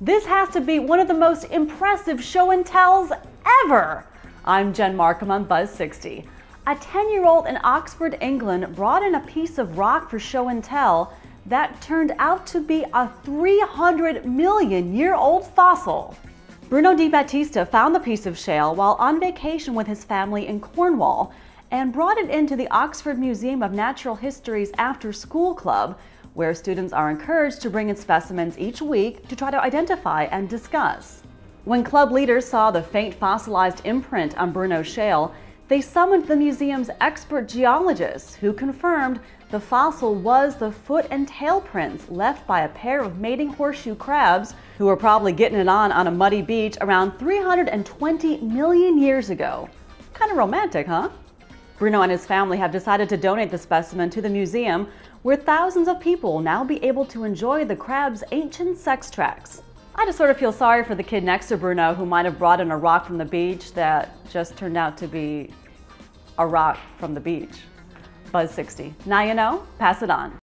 This has to be one of the most impressive show and tells ever. I'm Jen Markham on Buzz 60. A 10 year old in Oxford, England brought in a piece of rock for show and tell that turned out to be a 300 million year old fossil. Bruno Debattista found the piece of shale while on vacation with his family in Cornwall and brought it into the Oxford Museum of Natural History's After School Club, where students are encouraged to bring in specimens each week to try to identify and discuss. When club leaders saw the faint fossilized imprint on Bruno's shale, they summoned the museum's expert geologists who confirmed the fossil was the foot and tail prints left by a pair of mating horseshoe crabs who were probably getting it on on a muddy beach around 320 million years ago. Kind of romantic, huh? Bruno and his family have decided to donate the specimen to the museum, where thousands of people will now be able to enjoy the crab's ancient sex tracks. I just sort of feel sorry for the kid next to Bruno who might have brought in a rock from the beach that just turned out to be a rock from the beach. Buzz 60. Now you know, pass it on.